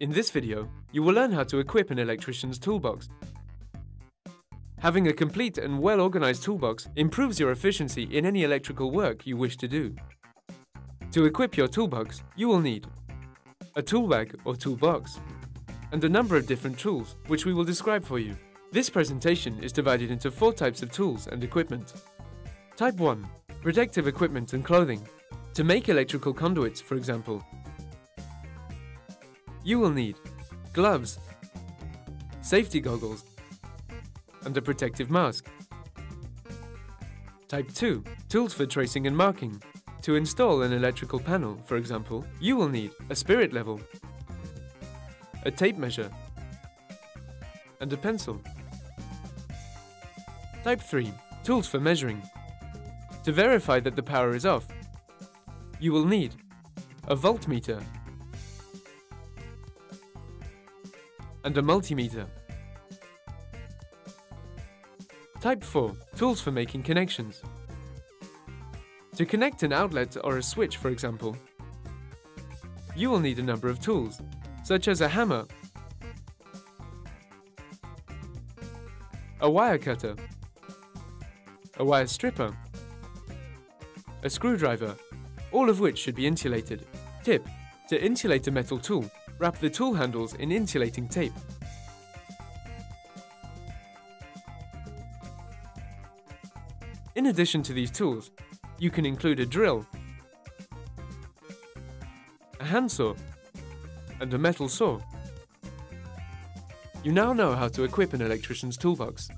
In this video, you will learn how to equip an electrician's toolbox. Having a complete and well-organized toolbox improves your efficiency in any electrical work you wish to do. To equip your toolbox, you will need a tool bag or toolbox, and a number of different tools, which we will describe for you. This presentation is divided into four types of tools and equipment. Type 1. Protective equipment and clothing. To make electrical conduits, for example, you will need gloves, safety goggles, and a protective mask. Type 2. Tools for tracing and marking. To install an electrical panel, for example, you will need a spirit level, a tape measure, and a pencil. Type 3. Tools for measuring. To verify that the power is off, you will need a voltmeter and a multimeter. Type 4. Tools for making connections. To connect an outlet or a switch, for example, you will need a number of tools, such as a hammer, a wire cutter, a wire stripper, a screwdriver, all of which should be insulated. Tip: To insulate a metal tool, wrap the tool handles in insulating tape. In addition to these tools, you can include a drill, a handsaw, and a metal saw. You now know how to equip an electrician's toolbox.